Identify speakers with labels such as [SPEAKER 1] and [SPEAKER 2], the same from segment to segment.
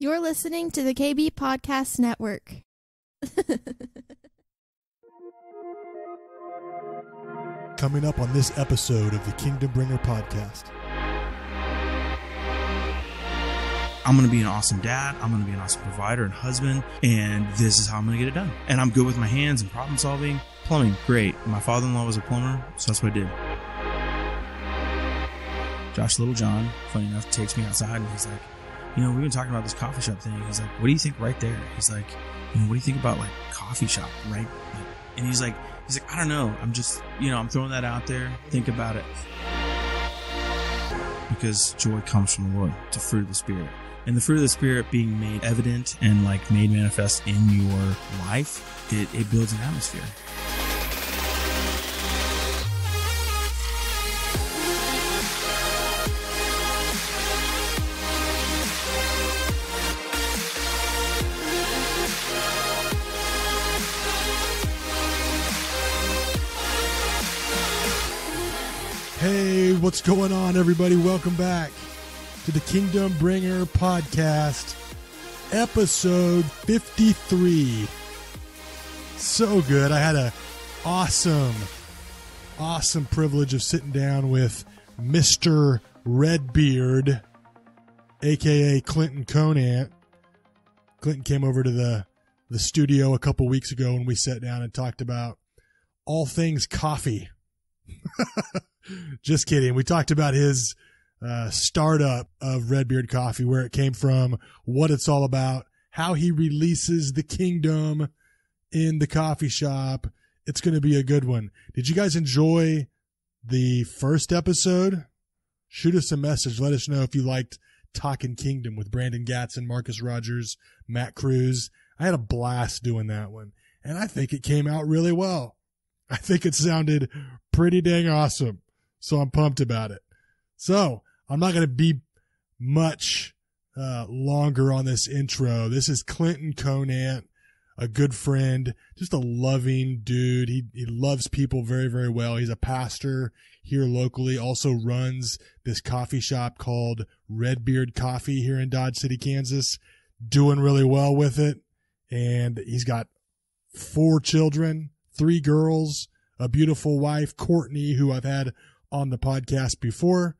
[SPEAKER 1] You're listening to the KB Podcast Network.
[SPEAKER 2] Coming up on this episode of the Kingdom Bringer podcast.
[SPEAKER 3] I'm going to be an awesome dad. I'm going to be an awesome provider and husband. And this is how I'm going to get it done. And I'm good with my hands and problem solving. Plumbing, great. My father in law was a plumber, so that's what I did. Josh Littlejohn, funny enough, takes me outside and he's like, you know, we've been talking about this coffee shop thing. He's like, what do you think right there? He's like, you know, what do you think about like coffee shop, right? And he's like, he's like, I don't know. I'm just, you know, I'm throwing that out there. Think about it. Because joy comes from the Lord, the fruit of the Spirit. And the fruit of the Spirit being made evident and like made manifest in your life, it, it builds an atmosphere.
[SPEAKER 2] What's going on, everybody? Welcome back to the Kingdom Bringer podcast, episode 53. So good. I had a awesome, awesome privilege of sitting down with Mr. Redbeard, aka Clinton Conant. Clinton came over to the the studio a couple weeks ago and we sat down and talked about all things coffee. Just kidding. We talked about his uh, startup of Redbeard Coffee, where it came from, what it's all about, how he releases the kingdom in the coffee shop. It's going to be a good one. Did you guys enjoy the first episode? Shoot us a message. Let us know if you liked Talking Kingdom with Brandon Gatson, Marcus Rogers, Matt Cruz. I had a blast doing that one, and I think it came out really well. I think it sounded pretty dang awesome. So I'm pumped about it. So I'm not going to be much uh, longer on this intro. This is Clinton Conant, a good friend, just a loving dude. He, he loves people very, very well. He's a pastor here locally, also runs this coffee shop called Redbeard Coffee here in Dodge City, Kansas, doing really well with it. And he's got four children, three girls, a beautiful wife, Courtney, who I've had on the podcast before.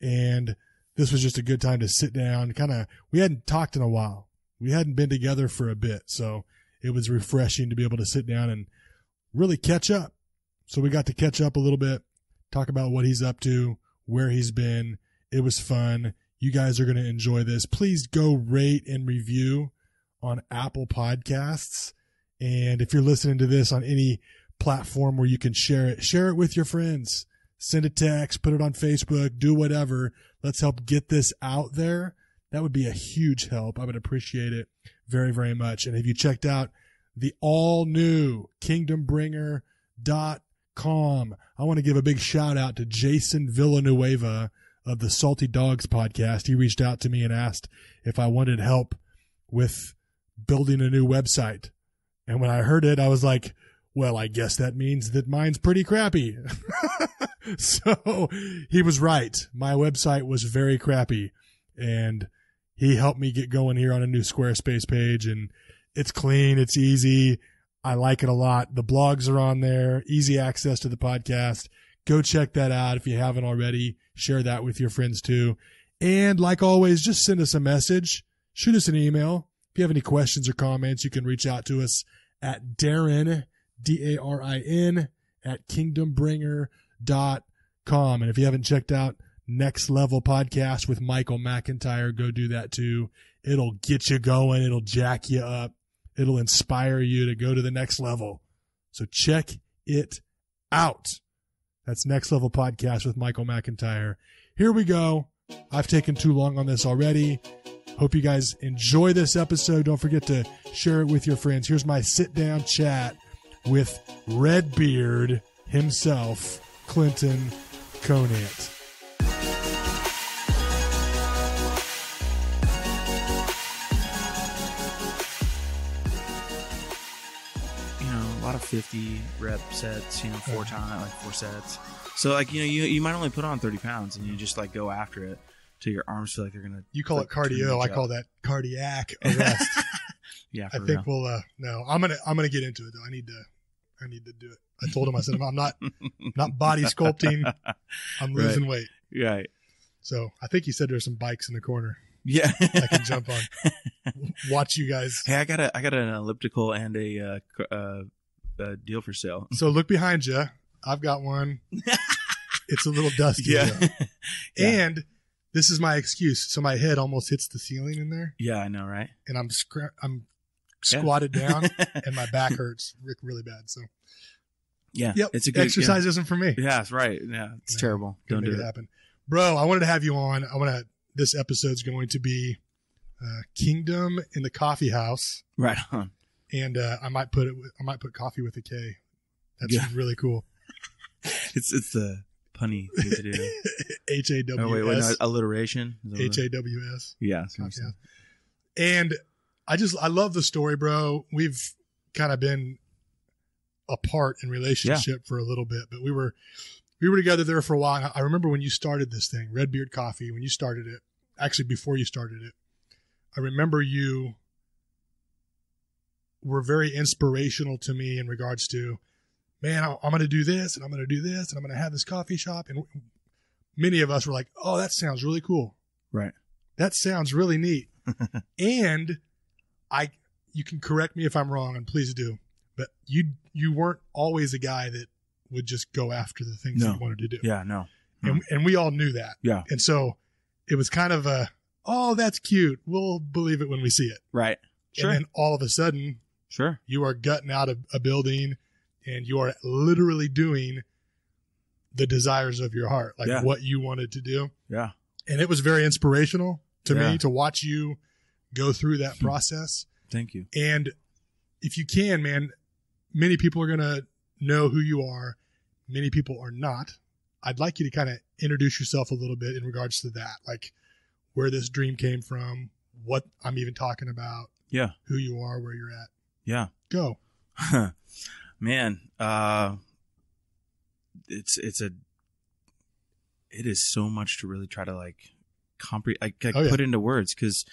[SPEAKER 2] And this was just a good time to sit down. Kind of, we hadn't talked in a while. We hadn't been together for a bit. So it was refreshing to be able to sit down and really catch up. So we got to catch up a little bit, talk about what he's up to, where he's been. It was fun. You guys are going to enjoy this. Please go rate and review on Apple Podcasts. And if you're listening to this on any platform where you can share it, share it with your friends send a text, put it on Facebook, do whatever. Let's help get this out there. That would be a huge help. I would appreciate it very, very much. And have you checked out the all new kingdombringer.com? I want to give a big shout out to Jason Villanueva of the Salty Dogs podcast. He reached out to me and asked if I wanted help with building a new website. And when I heard it, I was like, well, I guess that means that mine's pretty crappy. so he was right. My website was very crappy and he helped me get going here on a new Squarespace page and it's clean. It's easy. I like it a lot. The blogs are on there, easy access to the podcast. Go check that out if you haven't already. Share that with your friends too. And like always, just send us a message, shoot us an email. If you have any questions or comments, you can reach out to us at Darin, D-A-R-I-N at kingdombringer.com. And if you haven't checked out Next Level Podcast with Michael McIntyre, go do that too. It'll get you going. It'll jack you up. It'll inspire you to go to the next level. So check it out. That's Next Level Podcast with Michael McIntyre. Here we go. I've taken too long on this already. Hope you guys enjoy this episode. Don't forget to share it with your friends. Here's my sit down chat with Redbeard himself, Clinton Conant.
[SPEAKER 3] you know, a lot of 50 rep sets, you know, four times, like four sets. So, like, you know, you, you might only put on 30 pounds and you just like go after it. till your arms feel like they're gonna.
[SPEAKER 2] You call it
[SPEAKER 3] like, turn
[SPEAKER 2] cardio. I call that cardiac arrest.
[SPEAKER 3] yeah,
[SPEAKER 2] I
[SPEAKER 3] for
[SPEAKER 2] think we'll. uh No, I'm gonna. I'm gonna get into it though. I need to. I need to do it. I told him. I said I'm not not body sculpting. I'm
[SPEAKER 3] Right.
[SPEAKER 2] losing weight.
[SPEAKER 3] right.
[SPEAKER 2] So I think he said there's some bikes in the corner
[SPEAKER 3] Yeah.
[SPEAKER 2] I can jump on. Watch you guys.
[SPEAKER 3] Hey, I got a I got an elliptical and a uh, uh, uh, deal for sale.
[SPEAKER 2] So look behind you. I've got one. It's a little dusty. though.
[SPEAKER 3] Yeah.
[SPEAKER 2] And this is my excuse. So my head almost hits the ceiling in there,
[SPEAKER 3] yeah, I know, right?
[SPEAKER 2] and I'm scra- I'm
[SPEAKER 3] Yeah.
[SPEAKER 2] squatted down, and my back hurts re- really bad. So
[SPEAKER 3] yeah.
[SPEAKER 2] yep,
[SPEAKER 3] It's a good
[SPEAKER 2] exercise isn't for me.
[SPEAKER 3] Yeah, yeah that's right. Yeah, it's terrible. Don't do
[SPEAKER 2] it
[SPEAKER 3] it.
[SPEAKER 2] happen, bro. I wanted to have you on. I want to. This episode's going to be uh, Kingdom in the Coffee House,
[SPEAKER 3] Right on.
[SPEAKER 2] and uh, I might put it. I might put coffee with a K. That's
[SPEAKER 3] Yeah.
[SPEAKER 2] really cool.
[SPEAKER 3] It's it's the punny thing to do.
[SPEAKER 2] H A
[SPEAKER 3] oh wait, wait, no, alliteration. Is that what
[SPEAKER 2] H A W S.
[SPEAKER 3] Yeah. that's what I'm
[SPEAKER 2] Coffee
[SPEAKER 3] saying.
[SPEAKER 2] And I just I love the story, bro. We've kind of been apart in relationship for a little bit, but we were we were together there for a while. I remember when you started this thing, Redbeard Coffee, when you started it. Actually, before you started it, I remember you were very inspirational to me in regards to, man, I'm going to do this and I'm going to do this and I'm going to have this coffee shop. And many of us were like, oh, that sounds really cool
[SPEAKER 3] Right.
[SPEAKER 2] that sounds really neat. and I, you can correct me if I'm wrong, and please do. But you, you weren't always a guy that would just go after the things
[SPEAKER 3] No.
[SPEAKER 2] you wanted to do.
[SPEAKER 3] Yeah. No.
[SPEAKER 2] And, mm. and we all knew that.
[SPEAKER 3] Yeah.
[SPEAKER 2] And so it was kind of a, oh, that's cute. We'll believe it when we see it.
[SPEAKER 3] Right. Sure.
[SPEAKER 2] And then all of a sudden,
[SPEAKER 3] sure.
[SPEAKER 2] you are gutting out a, a building, and you are literally doing the desires of your heart, like
[SPEAKER 3] Yeah.
[SPEAKER 2] what you wanted to do
[SPEAKER 3] Yeah.
[SPEAKER 2] and it was very inspirational to
[SPEAKER 3] Yeah.
[SPEAKER 2] me to watch you go through that
[SPEAKER 3] Hmm.
[SPEAKER 2] process.
[SPEAKER 3] Thank you.
[SPEAKER 2] And if you can, man, many people are going to know who you are. Many people are not. I'd like you to kind of introduce yourself a little bit in regards to that, like where this dream came from, what I'm even talking about,
[SPEAKER 3] Yeah.
[SPEAKER 2] who you are, where you're at.
[SPEAKER 3] Yeah.
[SPEAKER 2] Go.
[SPEAKER 3] Man, uh it's it's a it is so much to really try to like compre like, like
[SPEAKER 2] Oh, yeah.
[SPEAKER 3] put into words cuz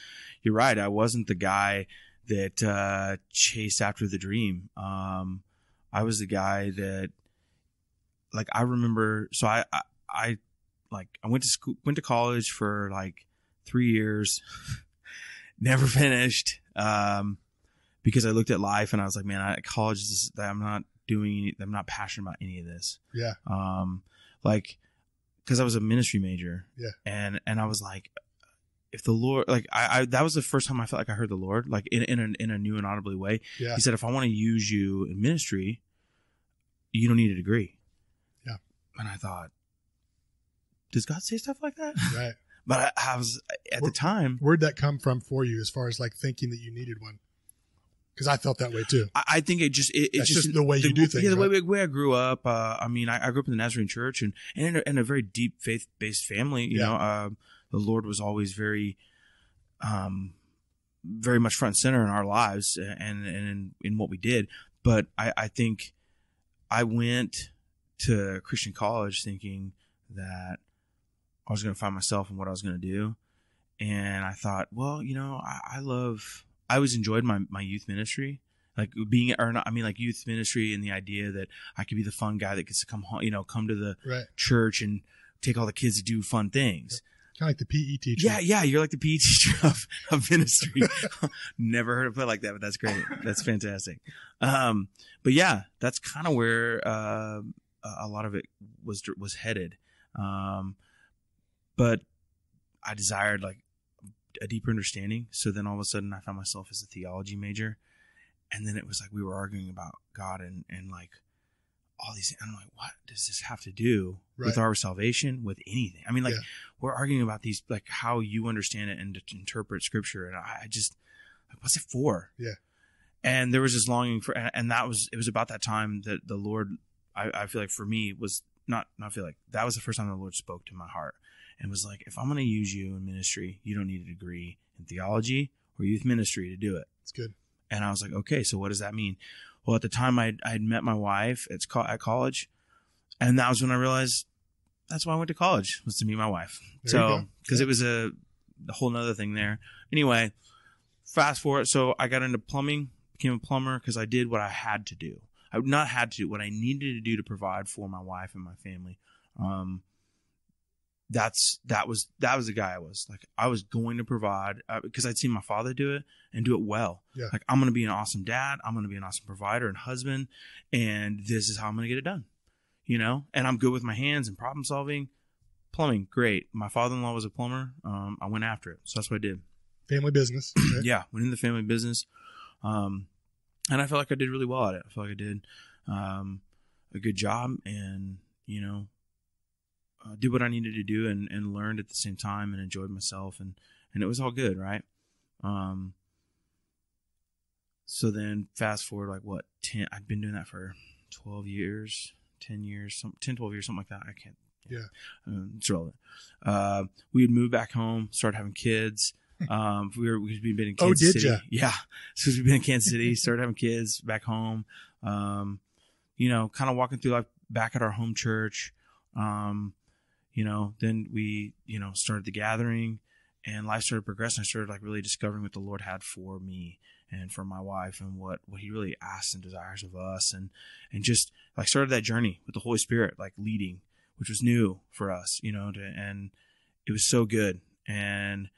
[SPEAKER 3] you're right, I wasn't the guy that uh chased after the dream. Um I was the guy that like I remember so I I, I like I went to school went to college for like 3 years never finished um because I looked at life and I was like, man, I, college is I'm not doing. I'm not passionate about any of this.
[SPEAKER 2] Yeah.
[SPEAKER 3] Um, like, because I was a ministry major.
[SPEAKER 2] Yeah.
[SPEAKER 3] And and I was like, if the Lord, like, I, I that was the first time I felt like I heard the Lord, like in in a, in a new and audibly way.
[SPEAKER 2] Yeah.
[SPEAKER 3] He said, if I want to use you in ministry, you don't need a degree.
[SPEAKER 2] Yeah.
[SPEAKER 3] And I thought, does God say stuff like that?
[SPEAKER 2] Right.
[SPEAKER 3] But I, I was at the time.
[SPEAKER 2] Where'd that come from for you as far as like thinking that you needed one? Because I felt that way too.
[SPEAKER 3] I, I think it just it, it's
[SPEAKER 2] That's just the way you do things,
[SPEAKER 3] Yeah, the way,
[SPEAKER 2] right?
[SPEAKER 3] way I grew up. Uh, I mean, I, I grew up in the Nazarene church and and in a, in a very deep faith based family. You
[SPEAKER 2] Yeah.
[SPEAKER 3] know, uh, the Lord was always very, um, very much front and center in our lives and and in, in what we did. But I, I think I went to Christian college thinking that I was going to find myself and what I was going to do. And I thought, well, you know, I, I love, I always enjoyed my, my youth ministry, like being, or not, I mean, like youth ministry and the idea that I could be the fun guy that gets to come home, you know, come to the
[SPEAKER 2] Right.
[SPEAKER 3] church and take all the kids to do fun things.
[SPEAKER 2] Kind of like the PE teacher.
[SPEAKER 3] Yeah, yeah, you're like the PE teacher of, of ministry. Never heard of it put like that, but that's great. That's fantastic. Um, but yeah, that's kind of where uh, a lot of it was was headed. Um, but I desired like a deeper understanding. So then all of a sudden, I found myself as a theology major, and then it was like we were arguing about God and and like all these. And I'm like, what does this have to do with our salvation? With anything? I mean, like
[SPEAKER 2] Yeah.
[SPEAKER 3] we're arguing about these like how you understand it and to interpret scripture and i I just like, what's it for
[SPEAKER 2] Yeah.
[SPEAKER 3] and there was this longing for and, and that was it was about that time that the lord I, I feel like for me was not not feel like that was the first time the lord spoke to my heart and was like if i'm going to use you in ministry you don't need a degree in theology or youth ministry to do it
[SPEAKER 2] It's good.
[SPEAKER 3] and I was like, okay, so what does that mean? Well, at the time I I had met my wife at, co- at college, and that was when I realized that's why I went to college was to meet my wife.
[SPEAKER 2] There
[SPEAKER 3] so because
[SPEAKER 2] Yeah.
[SPEAKER 3] it was a, a whole nother thing there. Anyway, fast forward. So I got into plumbing, became a plumber because I did what I had to do. I not had to do what I needed to do to provide for my wife and my family. Um, that's that was that was the guy I was like I was going to provide uh, because I'd seen my father do it and do it well.
[SPEAKER 2] Yeah.
[SPEAKER 3] Like I'm going to be an awesome dad. I'm going to be an awesome provider and husband, and this is how I'm going to get it done. You know, and I'm good with my hands and problem solving. Plumbing, great. My father-in-law was a plumber. Um, I went after it, so that's what I did.
[SPEAKER 2] Family business. right?
[SPEAKER 3] Yeah, went in the family business, um, and I felt like I did really well at it. I felt like I did um, a good job, and you know, uh, did what I needed to do, and, and learned at the same time, and enjoyed myself, and and it was all good, right? Um, so then, fast forward, like what ten? I've been doing that for twelve years, ten years, some 10, 12 years, something like that. I can't.
[SPEAKER 2] Yeah.
[SPEAKER 3] um, it's relevant. Uh, we had moved back home, started having kids. Um, we were we'd been in
[SPEAKER 2] Oh,
[SPEAKER 3] Kansas
[SPEAKER 2] did
[SPEAKER 3] City.
[SPEAKER 2] ya?
[SPEAKER 3] Yeah, so we've been in Kansas City, started having kids back home. Um, you know, kind of walking through like back at our home church. Um, you know, then we you know started the gathering, and life started progressing. I started like really discovering what the Lord had for me and for my wife, and what what He really asks and desires of us, and and just like started that journey with the Holy Spirit, like leading, which was new for us, you know, to, and it was so good. And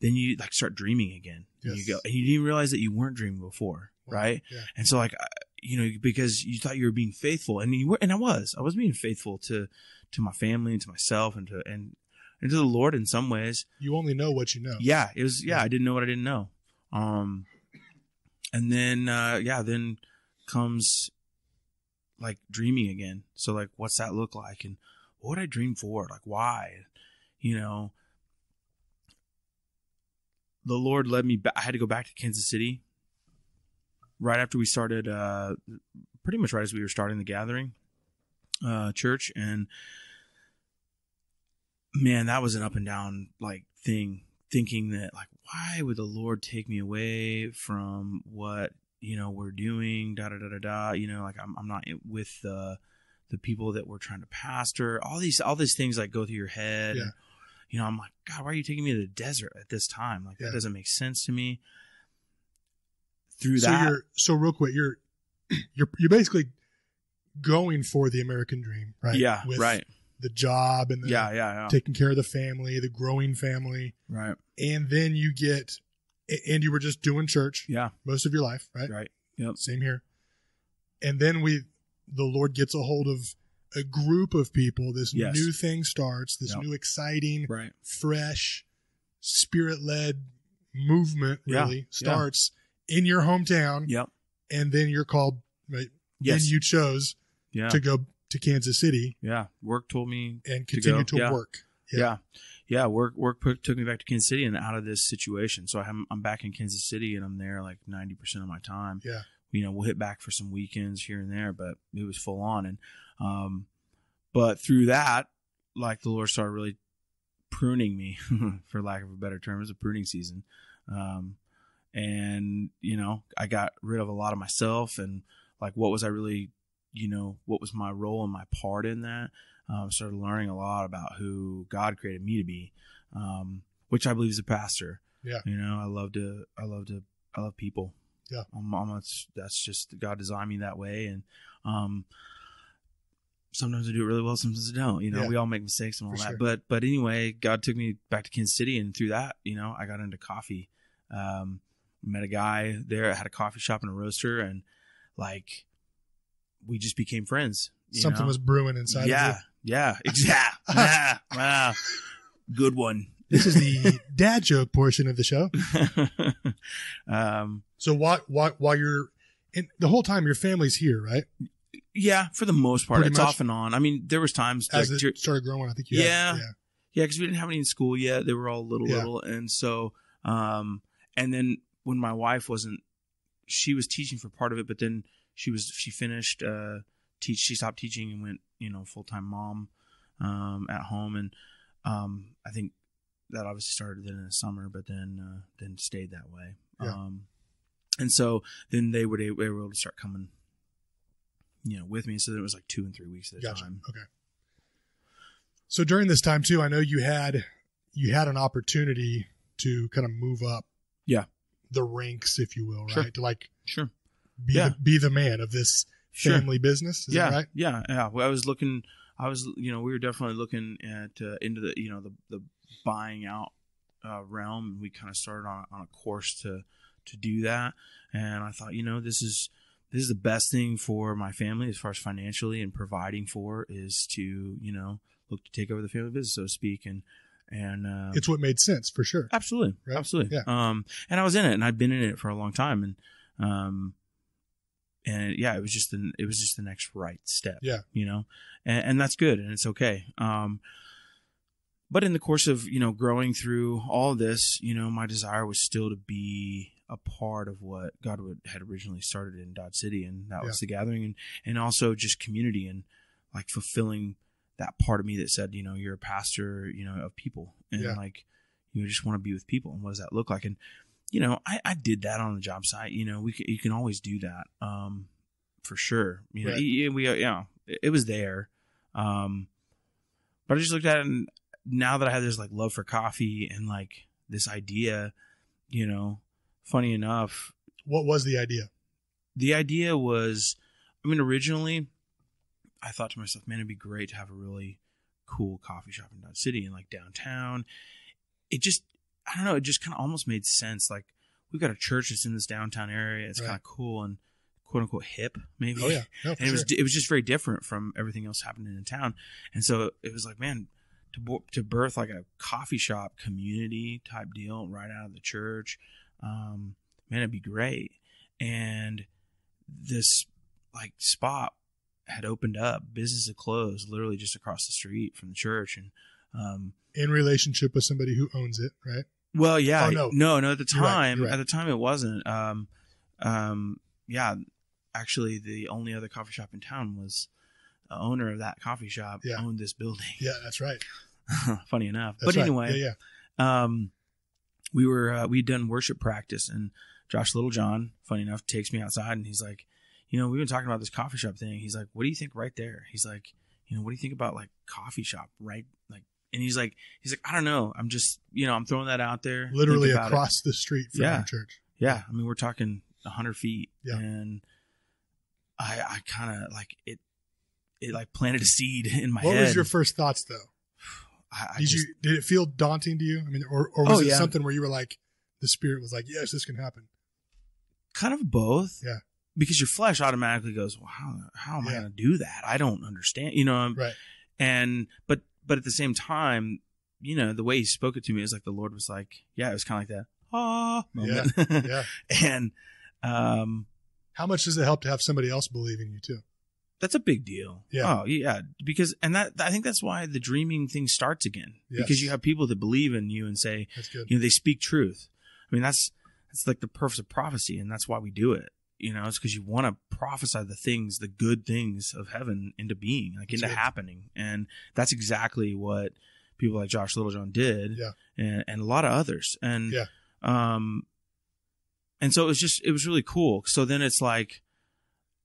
[SPEAKER 3] then you like start dreaming again. And you go, and you didn't realize that you weren't dreaming before, right?
[SPEAKER 2] Yeah.
[SPEAKER 3] And so like, I- you know, because you thought you were being faithful, and you were, and I was, I was being faithful to to my family and to myself and to and and to the Lord in some ways.
[SPEAKER 2] You only know what you know.
[SPEAKER 3] Yeah, it was. Yeah. I didn't know what I didn't know. Um, and then uh, yeah, then comes like dreaming again. So like, what's that look like, and what would I dream for? Like, why? You know, the Lord led me. Back, I had to go back to Kansas City right after we started. Uh, pretty much right as we were starting the gathering uh, church, and man, that was an up and down like thing. Thinking that like, why would the Lord take me away from what you know we're doing? Da da da da da. You know, like I'm I'm not with the the people that we're trying to pastor. All these all these things like go through your head.
[SPEAKER 2] Yeah.
[SPEAKER 3] And, you know, I'm like, God, why are you taking me to the desert at this time? Like
[SPEAKER 2] Yeah.
[SPEAKER 3] that doesn't make sense to me. Through
[SPEAKER 2] So
[SPEAKER 3] that,
[SPEAKER 2] you're so real quick. You're you're you're basically going for the American dream, right?
[SPEAKER 3] yeah,
[SPEAKER 2] With
[SPEAKER 3] right,
[SPEAKER 2] The job and the
[SPEAKER 3] yeah, yeah, yeah,
[SPEAKER 2] taking care of the family, the growing family,
[SPEAKER 3] right,
[SPEAKER 2] and then you get and you were just doing church
[SPEAKER 3] yeah,
[SPEAKER 2] most of your life, right?
[SPEAKER 3] right, yep,
[SPEAKER 2] Same here. And then we, the Lord gets a hold of a group of people. This
[SPEAKER 3] Yes.
[SPEAKER 2] new thing starts. This
[SPEAKER 3] Yep.
[SPEAKER 2] new exciting,
[SPEAKER 3] right,
[SPEAKER 2] fresh, spirit led movement really
[SPEAKER 3] Yeah.
[SPEAKER 2] starts in your hometown.
[SPEAKER 3] yep,
[SPEAKER 2] And then you're called, right?
[SPEAKER 3] yes,
[SPEAKER 2] you chose
[SPEAKER 3] yeah,
[SPEAKER 2] to go to Kansas City
[SPEAKER 3] yeah. Work told me
[SPEAKER 2] and
[SPEAKER 3] To
[SPEAKER 2] continue
[SPEAKER 3] go,
[SPEAKER 2] to,
[SPEAKER 3] yeah.
[SPEAKER 2] work.
[SPEAKER 3] yeah. yeah, Work work put, took me back to Kansas City and out of this situation. So I'm I'm back in Kansas City and I'm there like ninety percent of my time.
[SPEAKER 2] Yeah.
[SPEAKER 3] You know, we'll hit back for some weekends here and there, but it was full on. And um, but through that, like the Lord started really pruning me, for lack of a better term, it was a pruning season. Um, and you know, I got rid of a lot of myself and like what was I really, you know, what was my role and my part in that um, started learning a lot about who God created me to be, um, which I believe is a pastor.
[SPEAKER 2] Yeah.
[SPEAKER 3] You know, I love to, I love to, I love people.
[SPEAKER 2] Yeah.
[SPEAKER 3] I'm, I'm, that's, just God designed me that way. And, um, sometimes I do it really well, sometimes I don't, you know,
[SPEAKER 2] Yeah.
[SPEAKER 3] we all make mistakes and all that,
[SPEAKER 2] sure.
[SPEAKER 3] but, but anyway, God took me back to Kansas City and through that, you know, I got into coffee. Um, met a guy there, had a coffee shop and a roaster and like, we just became friends.
[SPEAKER 2] Something
[SPEAKER 3] know?
[SPEAKER 2] was brewing inside
[SPEAKER 3] yeah,
[SPEAKER 2] of
[SPEAKER 3] yeah, exactly. yeah, wow, good one.
[SPEAKER 2] This is the dad joke portion of the show.
[SPEAKER 3] um,
[SPEAKER 2] So while, while, while you're, and the whole time your family's here, right?
[SPEAKER 3] yeah, for the most part,
[SPEAKER 2] Pretty
[SPEAKER 3] it's
[SPEAKER 2] much.
[SPEAKER 3] off and on. I mean, there was times
[SPEAKER 2] As
[SPEAKER 3] like,
[SPEAKER 2] it started growing, I think you had-
[SPEAKER 3] Yeah.
[SPEAKER 2] yeah.
[SPEAKER 3] Yeah, because we didn't have any in school yet. They were all little,
[SPEAKER 2] Yeah.
[SPEAKER 3] little, and so, um, and then when my wife wasn't, she was teaching for part of it, but then she was she finished uh, teach. She stopped teaching and went, you know, full time mom, um, at home, and um, I think that obviously started then in the summer, but then uh, then stayed that way.
[SPEAKER 2] Yeah.
[SPEAKER 3] Um, and so then they would they were able to start coming, you know, with me. So then it was like two and three weeks at a
[SPEAKER 2] Gotcha.
[SPEAKER 3] time.
[SPEAKER 2] Okay. So during this time too, I know you had you had an opportunity to kind of move up,
[SPEAKER 3] Yeah.
[SPEAKER 2] The ranks, if you will, right?
[SPEAKER 3] Sure.
[SPEAKER 2] To like
[SPEAKER 3] Sure.
[SPEAKER 2] be
[SPEAKER 3] Yeah.
[SPEAKER 2] the, be the man of this
[SPEAKER 3] Sure.
[SPEAKER 2] family business. Is
[SPEAKER 3] yeah,
[SPEAKER 2] that right?
[SPEAKER 3] yeah, yeah. Well, I was looking. I was, you know, we were definitely looking at uh, into the, you know, the the buying out uh, realm. and We kind of started on on a course to to do that, and I thought, you know, this is this is the best thing for my family as far as financially and providing for is to, you know, look to take over the family business, so to speak, and and uh,
[SPEAKER 2] It's what made sense for sure.
[SPEAKER 3] Absolutely,
[SPEAKER 2] Right?
[SPEAKER 3] absolutely.
[SPEAKER 2] Yeah.
[SPEAKER 3] Um, and I was in it, and I'd been in it for a long time, and um, and yeah, it was just the it was just the next right step.
[SPEAKER 2] Yeah.
[SPEAKER 3] you know, and, and that's good, and it's okay. Um, but in the course of you know growing through all this, you know, my desire was still to be a part of what God would, had originally started in Dodge City, and that was the gathering, and and also just community and like fulfilling that part of me that said, you know, you're a pastor, you know, of people, and
[SPEAKER 2] Yeah.
[SPEAKER 3] like you just want to be with people, and what does that look like? And you know, I, I did that on the job site. You know, we c- you can always do that, um, for sure. You know,
[SPEAKER 2] Right.
[SPEAKER 3] y- we yeah, it, it was there, um, but I just looked at it, and now that I have this like love for coffee and like this idea, you know, funny enough,
[SPEAKER 2] What was the idea?
[SPEAKER 3] the idea was i mean originally i thought to myself man it'd be great to have a really cool coffee shop in dodge city and like downtown. It just i don't know it just kind of almost made sense like we've got a church that's in this downtown area it's
[SPEAKER 2] Right.
[SPEAKER 3] kind of cool and quote unquote hip maybe.
[SPEAKER 2] Oh yeah, no,
[SPEAKER 3] and it was it was just very different from everything else happening in town. And so it was like man to to birth like a coffee shop community type deal right out of the church um man it'd be great. And this like spot had opened up business had closed literally just across the street from the church and um
[SPEAKER 2] in relationship with somebody who owns it, right?
[SPEAKER 3] well, yeah,
[SPEAKER 2] Oh, no.
[SPEAKER 3] no, no, At the
[SPEAKER 2] You're right,
[SPEAKER 3] time,
[SPEAKER 2] you're right.
[SPEAKER 3] at the time, it wasn't. Um, um, yeah, actually, the only other coffee shop in town was the owner of that coffee shop
[SPEAKER 2] Yeah.
[SPEAKER 3] owned this building.
[SPEAKER 2] Yeah, that's right.
[SPEAKER 3] Funny enough,
[SPEAKER 2] That's
[SPEAKER 3] but
[SPEAKER 2] right.
[SPEAKER 3] anyway,
[SPEAKER 2] yeah, yeah.
[SPEAKER 3] um, we were uh, we'd done worship practice, and Josh Littlejohn, funny enough, takes me outside, and he's like, you know, we've been talking about this coffee shop thing. He's like, what do you think right there? He's like, you know, what do you think about like coffee shop right like? And he's like, he's like, I don't know. I'm just, you know, I'm throwing that out there.
[SPEAKER 2] Literally
[SPEAKER 3] about it."
[SPEAKER 2] across the street from
[SPEAKER 3] Yeah.
[SPEAKER 2] church.
[SPEAKER 3] Yeah, I mean we're talking hundred feet,
[SPEAKER 2] Yeah.
[SPEAKER 3] and I I kind of like it. It like planted a seed in my
[SPEAKER 2] What
[SPEAKER 3] head.
[SPEAKER 2] was your first thoughts though?
[SPEAKER 3] I, I
[SPEAKER 2] Did
[SPEAKER 3] just,
[SPEAKER 2] you did it feel daunting to you? I mean, or or was
[SPEAKER 3] Oh,
[SPEAKER 2] it
[SPEAKER 3] yeah.
[SPEAKER 2] something where you were like, the spirit was like, yes, this can happen.
[SPEAKER 3] kind of both?
[SPEAKER 2] Yeah.
[SPEAKER 3] Because your flesh automatically goes, well, how how am I going to do that? I don't understand, you know.
[SPEAKER 2] Right.
[SPEAKER 3] And but but at the same time, you know, the way he spoke it to me is like the Lord was like, yeah, it was kind of like that ah moment,
[SPEAKER 2] Yeah.
[SPEAKER 3] and um,
[SPEAKER 2] How much does it help to have somebody else believe in you too?
[SPEAKER 3] that's a big deal.
[SPEAKER 2] Yeah.
[SPEAKER 3] Oh, yeah. Because, and that, I think that's why the dreaming thing starts again.
[SPEAKER 2] Yes.
[SPEAKER 3] Because you have people that believe in you and say,
[SPEAKER 2] That's good.
[SPEAKER 3] you know, they speak truth. I mean, that's, that's like the purpose of prophecy. And that's why we do it. You know, it's because you want to prophesy the things, the good things of heaven into being, like into happening. And that's exactly what people like Josh Littlejohn did.
[SPEAKER 2] Yeah.
[SPEAKER 3] And, and a lot of others. And,
[SPEAKER 2] Yeah.
[SPEAKER 3] um, and so it was just, it was really cool. So then it's like,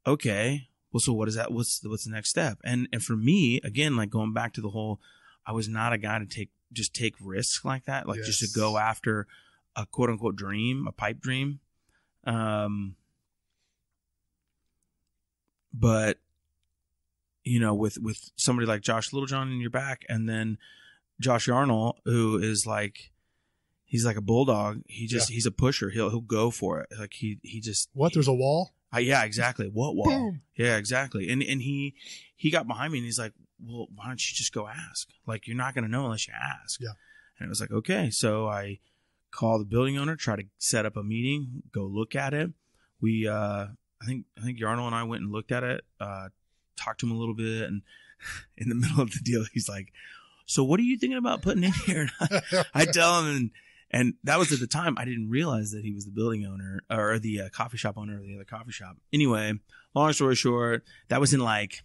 [SPEAKER 3] okay, well, so what is that? What's the, what's the next step? And and for me, again, like going back to the whole, I was not a guy to take just take risks like that, like just to go after a quote unquote dream, a pipe dream. Um, but you know, with with somebody like Josh Littlejohn in your back, and then Josh Yarnell, who is like. He's like a bulldog. He just he's a pusher. He'll he'll go for it. Like he he just
[SPEAKER 2] What? There's a wall?
[SPEAKER 3] uh, yeah, exactly. What wall?
[SPEAKER 2] Boom.
[SPEAKER 3] Yeah, exactly. And and he he got behind me and he's like, "Well, why don't you just go ask? Like you're not going to know unless you ask."
[SPEAKER 2] Yeah.
[SPEAKER 3] And it was like, "Okay." So I call the building owner, try to set up a meeting, go look at it. We uh I think I think Yarnell and I went and looked at it, uh talked to him a little bit and in the middle of the deal he's like, "So what are you thinking about putting in here?" I tell him, and and that was at the time I didn't realize that he was the building owner or the uh, coffee shop owner of the other coffee shop. Anyway, long story short, that was in like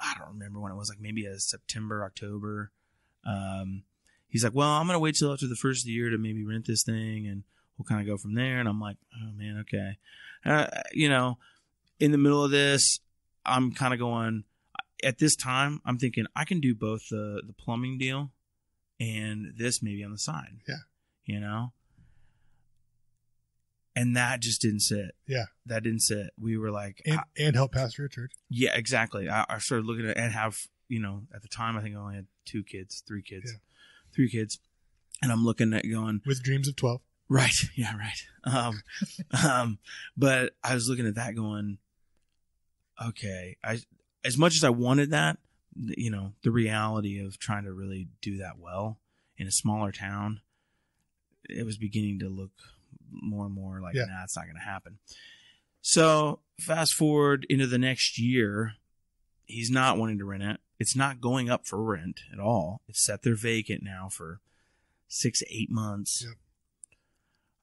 [SPEAKER 3] I don't remember when it was, like maybe a September, October. Um, he's like, "Well, I'm gonna wait till after the first year to maybe rent this thing, and we'll kind of go from there." And I'm like, "Oh man, okay." Uh, you know, in the middle of this, I'm kind of going. at this time, I'm thinking I can do both the the plumbing deal and this maybe on the side.
[SPEAKER 2] Yeah.
[SPEAKER 3] You know? And that just didn't sit.
[SPEAKER 2] Yeah.
[SPEAKER 3] That didn't sit. We were like,
[SPEAKER 2] and,
[SPEAKER 3] I-
[SPEAKER 2] and help pastor a church.
[SPEAKER 3] yeah, exactly. I, I started looking at and have, you know, at the time, I think I only had two kids, three kids,
[SPEAKER 2] Yeah.
[SPEAKER 3] three kids. And I'm looking at going,
[SPEAKER 2] with dreams of 12.
[SPEAKER 3] Right. Yeah. Right. Um, um, but I was looking at that going, okay, I, as much as I wanted that, you know, the reality of trying to really do that well in a smaller town, it was beginning to look more and more like,
[SPEAKER 2] Yeah.
[SPEAKER 3] nah, it's not going to happen. So fast forward into the next year, he's not wanting to rent it. It's not going up for rent at all. It's set there vacant now for six eight months.
[SPEAKER 2] Yep.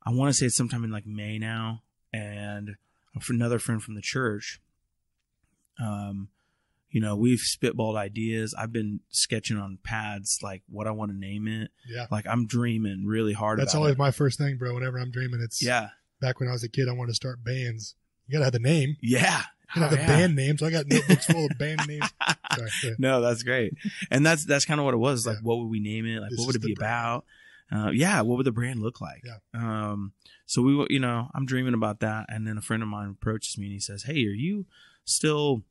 [SPEAKER 3] I want to say it's sometime in like May now, and another friend from the church. Um, you know, we've spitballed ideas. I've been sketching on pads like what I want to name it.
[SPEAKER 2] Yeah.
[SPEAKER 3] Like I'm dreaming really hard.
[SPEAKER 2] That's always
[SPEAKER 3] it.
[SPEAKER 2] my first thing, bro. Whenever I'm dreaming, it's
[SPEAKER 3] yeah,
[SPEAKER 2] back when I was a kid, I wanted to start bands. You gotta have the name.
[SPEAKER 3] yeah.
[SPEAKER 2] You gotta have
[SPEAKER 3] Oh,
[SPEAKER 2] the
[SPEAKER 3] yeah.
[SPEAKER 2] band names. I got notebooks full of band names. Sorry. yeah.
[SPEAKER 3] no, that's great. And that's that's kind of what it was. Like,
[SPEAKER 2] Yeah.
[SPEAKER 3] what would we name it? Like,
[SPEAKER 2] This
[SPEAKER 3] what would it be
[SPEAKER 2] brand.
[SPEAKER 3] about? Uh, yeah, what would the brand look like?
[SPEAKER 2] Yeah.
[SPEAKER 3] Um, so we, were- you know, I'm dreaming about that, and then a friend of mine approaches me and he says, "Hey, are you still?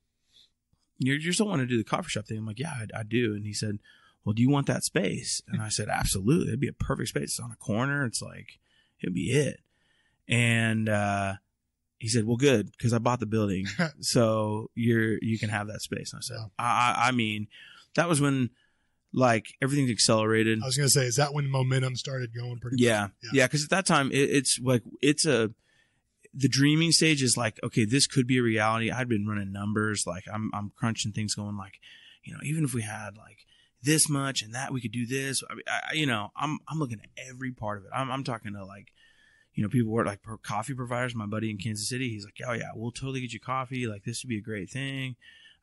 [SPEAKER 3] You're, you still want to do the coffee shop thing?" I'm like, "Yeah, I, I do." And he said, "Well, do you want that space?" And I said, "Absolutely. It'd be a perfect space. It's on a corner. It's like it'd be it." And uh, he said, "Well, good, because I bought the building, so you're you can have that space." And I said. I, I, "I mean, that was when." Like everything's accelerated.
[SPEAKER 2] I was gonna say, is that when momentum started going pretty?
[SPEAKER 3] Yeah,
[SPEAKER 2] Yeah.
[SPEAKER 3] yeah, because at that time it, it's like it's a the dreaming stage is like okay, this could be a reality. I'd been running numbers, like I'm I'm crunching things, going like, you know, even if we had like this much and that, we could do this. I, mean, I, you know, I'm I'm looking at every part of it. I'm I'm talking to like. You know, people work like coffee providers. My buddy in Kansas City, he's like, "Oh yeah, we'll totally get you coffee. Like this would be a great thing."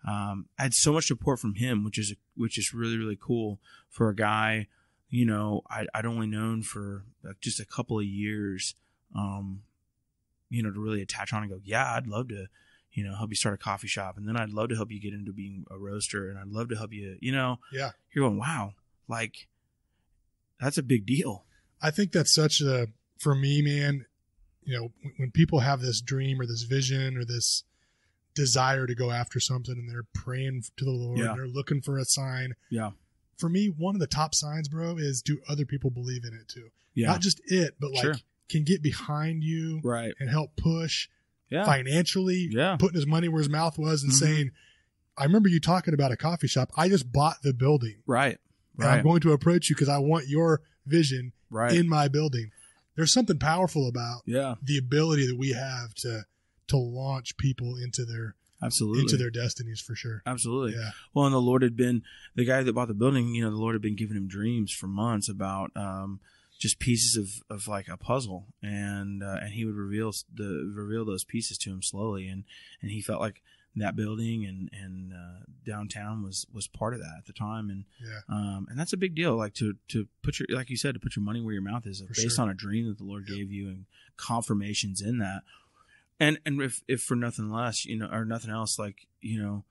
[SPEAKER 3] Um, I had so much support from him, which is which is really really cool for a guy you know, I, I'd only known for like just a couple of years, um, you know, to really attach on and go, yeah, I'd love to, you know, help you start a coffee shop. And then I'd love to help you get into being a roaster. And I'd love to help you, you know,
[SPEAKER 2] Yeah.
[SPEAKER 3] you're going, wow, like that's a big deal.
[SPEAKER 2] I think that's such a for me, man. You know, when people have this dream or this vision or this desire to go after something and they're praying to the Lord,
[SPEAKER 3] Yeah.
[SPEAKER 2] and they're looking for a sign.
[SPEAKER 3] Yeah.
[SPEAKER 2] For me, one of the top signs, bro, is do other people believe in it too?
[SPEAKER 3] Yeah.
[SPEAKER 2] Not just it, but like
[SPEAKER 3] Sure.
[SPEAKER 2] can get behind you
[SPEAKER 3] right.
[SPEAKER 2] and help push
[SPEAKER 3] Yeah.
[SPEAKER 2] financially,
[SPEAKER 3] Yeah.
[SPEAKER 2] putting his money where his mouth was and
[SPEAKER 3] Mhm.
[SPEAKER 2] saying, I remember you talking about a coffee shop. I just bought the building.
[SPEAKER 3] Right.
[SPEAKER 2] And I'm going to approach you because I want your vision
[SPEAKER 3] Right.
[SPEAKER 2] in my building. There's something powerful about
[SPEAKER 3] yeah.
[SPEAKER 2] the ability that we have to to launch people into their
[SPEAKER 3] Absolutely.
[SPEAKER 2] into their destinies for sure.
[SPEAKER 3] Absolutely.
[SPEAKER 2] Yeah.
[SPEAKER 3] Well, and the Lord had been the guy that bought the building. You know, the Lord had been giving him dreams for months about um, just pieces of, of like a puzzle, and uh, and he would reveal the reveal those pieces to him slowly, and and he felt like that building and and uh, downtown was was part of that at the time, and
[SPEAKER 2] Yeah.
[SPEAKER 3] um, and that's a big deal. Like to to put your like you said to put your money where your mouth is, based
[SPEAKER 2] sure.
[SPEAKER 3] on a dream that the Lord
[SPEAKER 2] Yep.
[SPEAKER 3] gave you and confirmations in that. And and if if for nothing less, you know, or nothing else, like you know,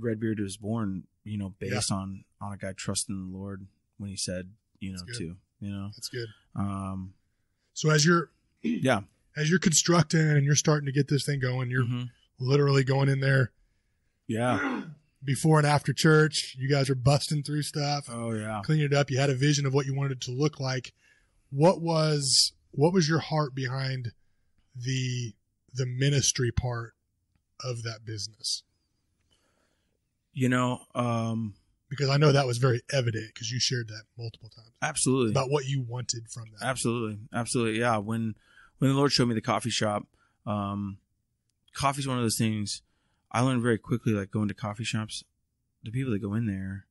[SPEAKER 3] Redbeard was born, you know, based on on a guy trusting the Lord when he said, you know,
[SPEAKER 2] That's good.
[SPEAKER 3] to you know,
[SPEAKER 2] That's good.
[SPEAKER 3] um,
[SPEAKER 2] So as you're
[SPEAKER 3] yeah,
[SPEAKER 2] as you're constructing and you're starting to get this thing going, you're
[SPEAKER 3] Mhm.
[SPEAKER 2] literally going in there
[SPEAKER 3] yeah,
[SPEAKER 2] before and after church. You guys are busting through stuff,
[SPEAKER 3] oh yeah,
[SPEAKER 2] cleaning it up. You had a vision of what you wanted it to look like. What was what was your heart behind the the ministry part of that business?
[SPEAKER 3] you know, um,
[SPEAKER 2] Because I know that was very evident because you shared that multiple times
[SPEAKER 3] absolutely,
[SPEAKER 2] about what you wanted from that.
[SPEAKER 3] Absolutely, absolutely. Yeah, when when the Lord showed me the coffee shop, um, coffee's one of those things I learned very quickly. Like going to coffee shops, the people that go in there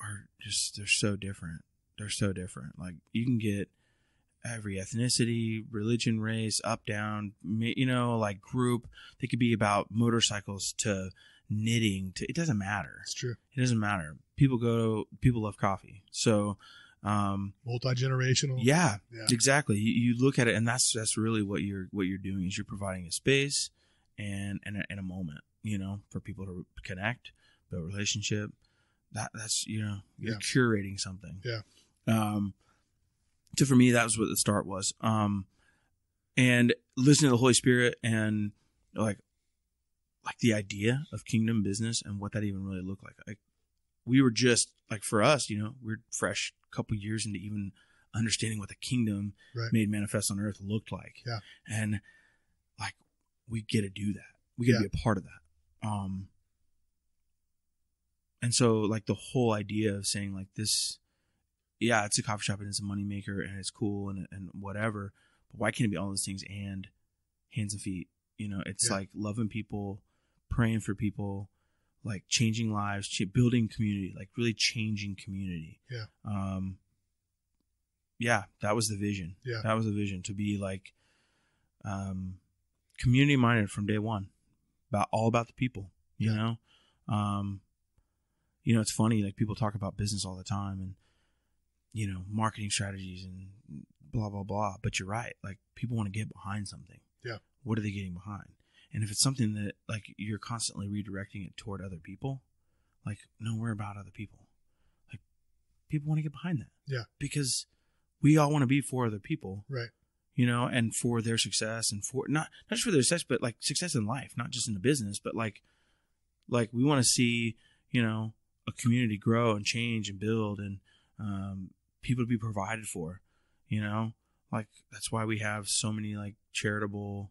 [SPEAKER 3] are just they're so different. They're so different. Like you can get every ethnicity, religion, race, up, down, you know, like group. They could be about motorcycles to knitting to. It doesn't matter.
[SPEAKER 2] It's true.
[SPEAKER 3] It doesn't matter. People go. People love coffee. So. Um,
[SPEAKER 2] Multi generational.
[SPEAKER 3] yeah,
[SPEAKER 2] Yeah.
[SPEAKER 3] exactly. You, you look at it, and that's that's really what you're what you're doing is you're providing a space and and a, and a moment. you know, for people to connect, build relationship. That that's you know, you're
[SPEAKER 2] Yeah.
[SPEAKER 3] curating something.
[SPEAKER 2] Yeah.
[SPEAKER 3] Um. So for me, that was what the start was. Um, and listening to the Holy Spirit and like, like the idea of kingdom business and what that even really looked like. Like, we were just like for us, you know, we're fresh, couple years into even understanding what the kingdom
[SPEAKER 2] Right.
[SPEAKER 3] made manifest on earth looked like.
[SPEAKER 2] Yeah.
[SPEAKER 3] And like we get to do that. We get to be a part of that. Um and so like the whole idea of saying like this yeah, it's a coffee shop and it's a moneymaker and it's cool and and whatever. But why can't it be all those things and hands and feet? You know, it's
[SPEAKER 2] Yeah.
[SPEAKER 3] like loving people, praying for people, like changing lives, ch- building community, like really changing community.
[SPEAKER 2] Yeah.
[SPEAKER 3] Um. Yeah, that was the vision.
[SPEAKER 2] Yeah.
[SPEAKER 3] that was the vision to be like, um, community minded from day one, about all about the people. You
[SPEAKER 2] Yeah.
[SPEAKER 3] know, um, you know it's funny like people talk about business all the time and you know marketing strategies and blah blah blah. But you're right, like people want to get behind something.
[SPEAKER 2] Yeah.
[SPEAKER 3] What are they getting behind? And if it's something that like you're constantly redirecting it toward other people, like no, we're about other people. Like people want to get behind that.
[SPEAKER 2] Yeah.
[SPEAKER 3] Because we all want to be for other people,
[SPEAKER 2] Right.
[SPEAKER 3] you know, and for their success and for not not just for their success, but like success in life, not just in the business, but like like we want to see, you know, a community grow and change and build and um, people to be provided for, you know, like that's why we have so many like charitable,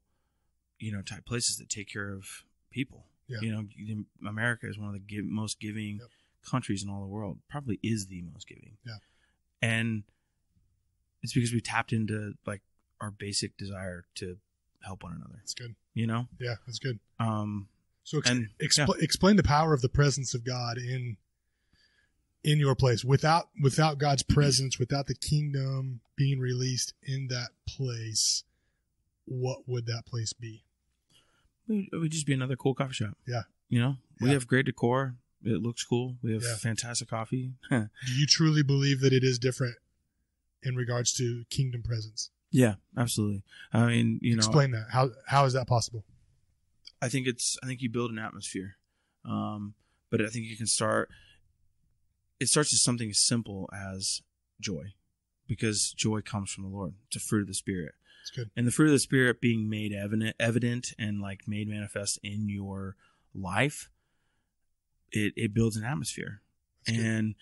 [SPEAKER 3] you know, type places that take care of people.
[SPEAKER 2] Yeah.
[SPEAKER 3] You know, America is one of the give, most giving
[SPEAKER 2] Yep.
[SPEAKER 3] countries in all the world. Probably is the most giving.
[SPEAKER 2] Yeah.
[SPEAKER 3] And it's because we tapped into like our basic desire to help one another.
[SPEAKER 2] That's good.
[SPEAKER 3] You know,
[SPEAKER 2] Yeah, that's good.
[SPEAKER 3] um,
[SPEAKER 2] So ex-
[SPEAKER 3] And-
[SPEAKER 2] expl- explain the power of the presence of God in in your place. Without without God's presence, without the kingdom being released in that place, what would that place be?
[SPEAKER 3] it would just be another cool coffee shop.
[SPEAKER 2] Yeah.
[SPEAKER 3] You know, we
[SPEAKER 2] Yeah.
[SPEAKER 3] have great decor. It looks cool. We have
[SPEAKER 2] Yeah.
[SPEAKER 3] fantastic coffee.
[SPEAKER 2] Do you truly believe that it is different in regards to kingdom presence?
[SPEAKER 3] yeah, absolutely. I mean, you know,
[SPEAKER 2] Explain that. How how is that possible?
[SPEAKER 3] I think it's I think you build an atmosphere. Um, but I think you can start it starts with something as simple as joy. Because joy comes from the Lord. It's a fruit of the spirit.
[SPEAKER 2] It's good.
[SPEAKER 3] And the fruit of the spirit being made evident evident and like made manifest in your life, it, it builds an atmosphere.
[SPEAKER 2] That's good.
[SPEAKER 3] and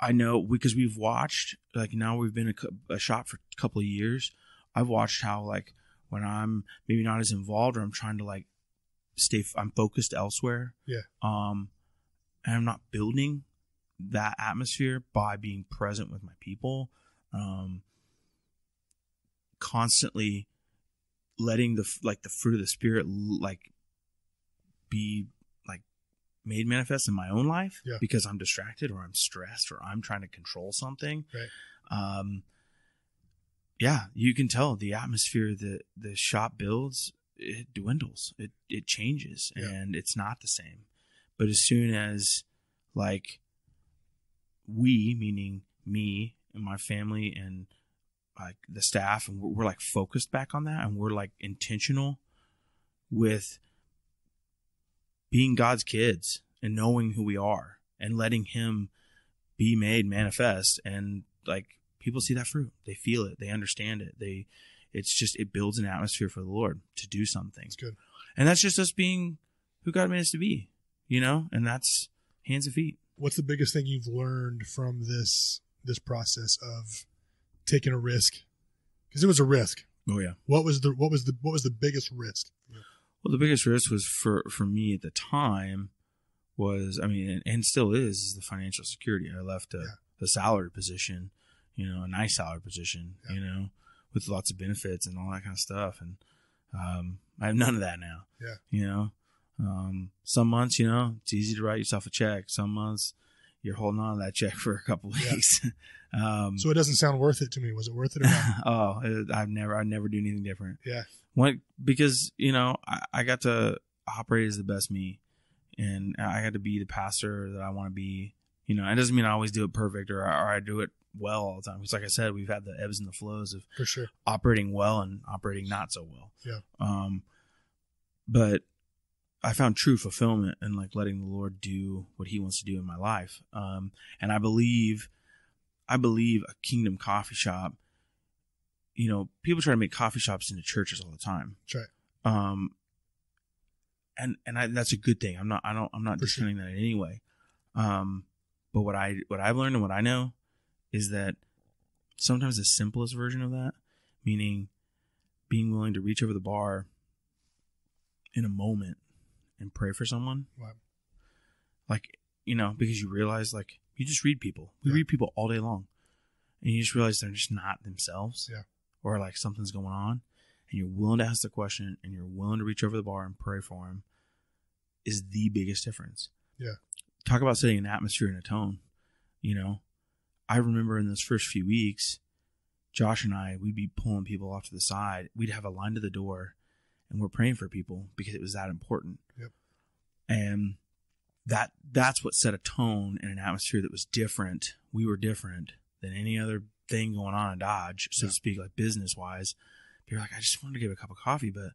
[SPEAKER 3] I know because we've watched like now we've been a, a shop for a couple of years. I've watched how like when I'm maybe not as involved or I'm trying to like stay I'm focused elsewhere.
[SPEAKER 2] Yeah.
[SPEAKER 3] Um, and I'm not building that atmosphere by being present with my people. Um, constantly letting the like the fruit of the spirit like be like made manifest in my own life
[SPEAKER 2] Yeah.
[SPEAKER 3] because I'm distracted or I'm stressed or I'm trying to control something.
[SPEAKER 2] Right.
[SPEAKER 3] Um, yeah, you can tell the atmosphere that the shop builds it dwindles. It it changes
[SPEAKER 2] Yeah.
[SPEAKER 3] and it's not the same. But as soon as like we, meaning me and my family and like the staff, and we're, we're like focused back on that, and we're like intentional with being God's kids and knowing who we are and letting Him be made manifest, and like people see that fruit, they feel it, they understand it, they. It's just it builds an atmosphere for the Lord to do something,
[SPEAKER 2] It's good.
[SPEAKER 3] and that's just us being who God made us to be, you know, and that's hands and feet.
[SPEAKER 2] What's the biggest thing you've learned from this this process of taking a risk? Because it was a risk.
[SPEAKER 3] Oh yeah.
[SPEAKER 2] What was the what was the what was the biggest risk?
[SPEAKER 3] Well, the biggest risk was for for me at the time was I mean, and, and still is, is the financial security. I left a,
[SPEAKER 2] Yeah.
[SPEAKER 3] a salary position, you know, a nice salary position,
[SPEAKER 2] Yeah.
[SPEAKER 3] you know, with lots of benefits and all that kind of stuff, and um, I have none of that now.
[SPEAKER 2] Yeah.
[SPEAKER 3] You know, um, some months, you know, it's easy to write yourself a check. Some months, you're holding on to that check for a couple
[SPEAKER 2] Yeah.
[SPEAKER 3] weeks. um,
[SPEAKER 2] So it doesn't sound worth it to me. Was it worth it or not?
[SPEAKER 3] oh, it- I've never, I never do anything different.
[SPEAKER 2] Yeah.
[SPEAKER 3] What because you know I, I got to operate as the best me, and I got to be the pastor that I want to be. You know, it doesn't mean I always do it perfect or, or I do it well all the time. Because like I said, we've had the ebbs and the flows of
[SPEAKER 2] For sure.
[SPEAKER 3] operating well and operating not so well.
[SPEAKER 2] Yeah.
[SPEAKER 3] Um, but I found true fulfillment in like letting the Lord do what He wants to do in my life. Um, and I believe, I believe a kingdom coffee shop. You know, people try to make coffee shops into churches all the time.
[SPEAKER 2] That's right.
[SPEAKER 3] Um, and and I, that's a good thing. I'm not I don't I'm not
[SPEAKER 2] For sure.
[SPEAKER 3] discounting that in any way. Um, but what I what I've learned and what I know is that sometimes the simplest version of that, meaning being willing to reach over the bar in a moment and pray for someone,
[SPEAKER 2] Wow.
[SPEAKER 3] like you know, because you realize like you just read people. We
[SPEAKER 2] Yeah.
[SPEAKER 3] read people all day long, and you just realize they're just not themselves.
[SPEAKER 2] Yeah.
[SPEAKER 3] Or like something's going on, and you're willing to ask the question, and you're willing to reach over the bar and pray for them, is the biggest difference.
[SPEAKER 2] Yeah.
[SPEAKER 3] Talk about setting an atmosphere and a tone. You know, I remember in those first few weeks, Josh and I, we'd be pulling people off to the side. We'd have a line to the door, and we're praying for people because it was that important. And that that's what set a tone and an atmosphere that was different. We were different than any other thing going on in Dodge, so
[SPEAKER 2] Yeah.
[SPEAKER 3] to speak, like business wise. You're like, I just wanted to get a cup of coffee, but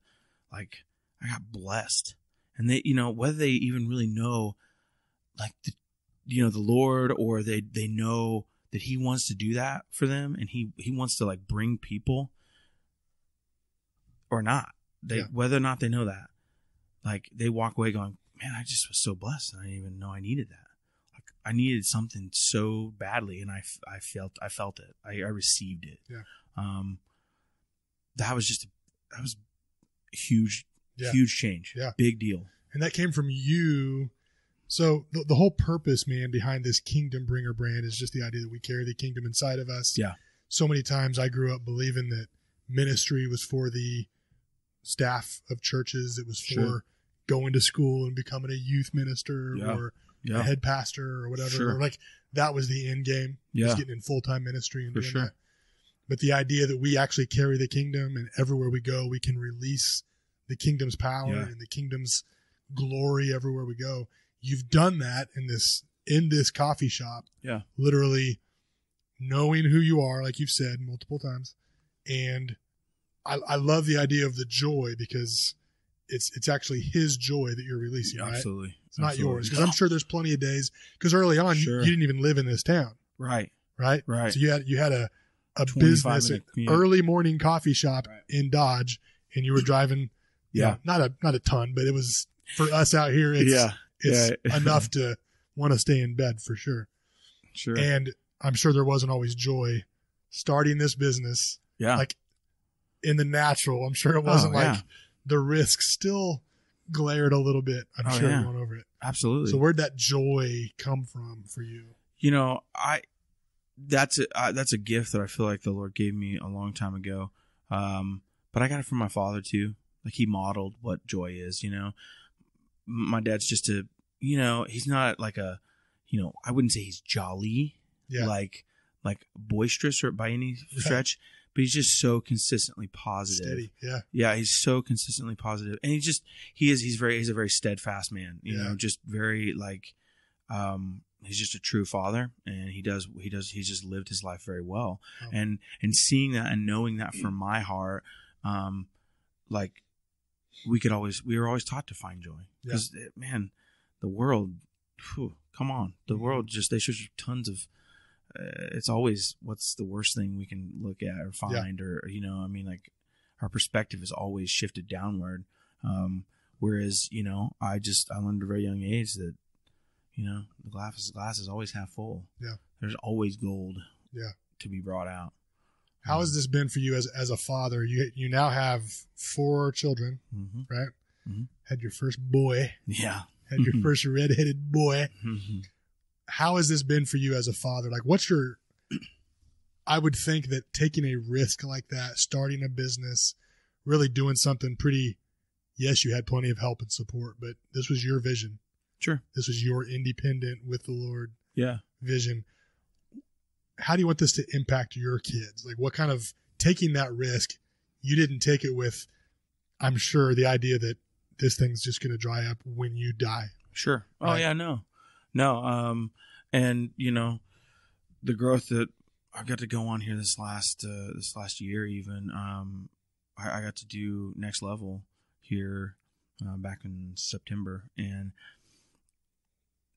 [SPEAKER 3] like I got blessed. And they, you know, whether they even really know, like the, you know, the Lord, or they they know that He wants to do that for them, and He He wants to like bring people, or not. They
[SPEAKER 2] Yeah.
[SPEAKER 3] whether or not they know that, like they walk away going, man, I just was so blessed. I didn't even know I needed that. Like I needed something so badly, and I, I felt I felt it. I, I received it.
[SPEAKER 2] Yeah.
[SPEAKER 3] Um, that was just that was a huge,
[SPEAKER 2] Yeah.
[SPEAKER 3] huge change.
[SPEAKER 2] Yeah.
[SPEAKER 3] Big deal.
[SPEAKER 2] and that came from you. So the, the whole purpose, man, behind this Kingdom Bringer brand is just the idea that we carry the kingdom inside of us.
[SPEAKER 3] Yeah.
[SPEAKER 2] So many times I grew up believing that ministry was for the staff of churches. It was for
[SPEAKER 3] Sure.
[SPEAKER 2] Going to school and becoming a youth minister
[SPEAKER 3] Yeah.
[SPEAKER 2] or a head pastor or whatever.
[SPEAKER 3] Sure.
[SPEAKER 2] Or like that was the end game.
[SPEAKER 3] Yeah.
[SPEAKER 2] Just getting in full time ministry and
[SPEAKER 3] For
[SPEAKER 2] doing
[SPEAKER 3] sure.
[SPEAKER 2] that. But the idea that we actually carry the kingdom and everywhere we go, we can release the kingdom's power
[SPEAKER 3] Yeah.
[SPEAKER 2] and the kingdom's glory everywhere we go. You've done that in this in this coffee shop.
[SPEAKER 3] Yeah.
[SPEAKER 2] Literally knowing who you are, like you've said multiple times. And I, I love the idea of the joy because it's it's actually his joy that you're releasing, right?
[SPEAKER 3] Absolutely.
[SPEAKER 2] It's not
[SPEAKER 3] Absolutely.
[SPEAKER 2] yours. Because I'm sure there's plenty of days because early on you-
[SPEAKER 3] Sure.
[SPEAKER 2] you, didn't even live in this town,
[SPEAKER 3] Right.
[SPEAKER 2] right?
[SPEAKER 3] Right.
[SPEAKER 2] So you had you had a a business,
[SPEAKER 3] minute commute.
[SPEAKER 2] early morning coffee shop
[SPEAKER 3] Right.
[SPEAKER 2] in Dodge, and you were driving. you
[SPEAKER 3] Yeah.
[SPEAKER 2] know, not a not a ton, but it was for us out here. It's,
[SPEAKER 3] yeah.
[SPEAKER 2] it's
[SPEAKER 3] Yeah.
[SPEAKER 2] enough to want to stay in bed for sure.
[SPEAKER 3] Sure.
[SPEAKER 2] And I'm sure there wasn't always joy starting this business
[SPEAKER 3] yeah.
[SPEAKER 2] like in the natural. I'm sure it wasn't
[SPEAKER 3] Oh,
[SPEAKER 2] like
[SPEAKER 3] yeah.
[SPEAKER 2] The risk still glared a little bit. I'm
[SPEAKER 3] Oh,
[SPEAKER 2] sure
[SPEAKER 3] yeah.
[SPEAKER 2] going over it.
[SPEAKER 3] Absolutely.
[SPEAKER 2] So where'd that joy come from for you?
[SPEAKER 3] you know i that's a uh, that's a gift that i feel like the lord gave me a long time ago um but i got it from my father too like he modeled what joy is you know my dad's just a you know he's not like a you know i wouldn't say he's jolly
[SPEAKER 2] Yeah.
[SPEAKER 3] like like boisterous or by any stretch but he's just so consistently positive
[SPEAKER 2] Steady. Yeah.
[SPEAKER 3] yeah, he's so consistently positive, and he just he is he's very he's a very steadfast man. You
[SPEAKER 2] Yeah.
[SPEAKER 3] know, just very like um he's just a true father, and he does he does he's just lived his life very well,
[SPEAKER 2] Oh.
[SPEAKER 3] and and seeing that and knowing that from my heart, um, like we could always we were always taught to find joy
[SPEAKER 2] Yeah.
[SPEAKER 3] because man, the world, phew, come on, the
[SPEAKER 2] Mhm.
[SPEAKER 3] world just they show you tons of. Uh, it's always what's the worst thing we can look at or find or you know i mean like our perspective is always shifted downward. Um, whereas, you know, I just I learned at a very young age that, you know, the glass is glass is always half full.
[SPEAKER 2] Yeah.
[SPEAKER 3] There's always gold.
[SPEAKER 2] Yeah.
[SPEAKER 3] To be brought out.
[SPEAKER 2] How has this been for you as as a father? You you now have four children,
[SPEAKER 3] hmm
[SPEAKER 2] right?
[SPEAKER 3] Mhm.
[SPEAKER 2] Had your first boy,
[SPEAKER 3] Yeah.
[SPEAKER 2] had your first redheaded boy. How has this been for you as a father? Like, what's your? I would think that taking a risk like that, starting a business, really doing something pretty. Yes, you had plenty of help and support, but this was your vision.
[SPEAKER 3] Sure.
[SPEAKER 2] This was your independent with the Lord
[SPEAKER 3] Yeah.
[SPEAKER 2] vision. How do you want this to impact your kids? Like, what kind of taking that risk? You didn't take it with, I'm sure, the idea that this thing's just going to dry up when you die.
[SPEAKER 3] Sure. Oh
[SPEAKER 2] Right.
[SPEAKER 3] yeah, no, no. Um, and you know, the growth that I got to go on here this last uh, this last year, even um, I, I got to do next level here uh, back in September, and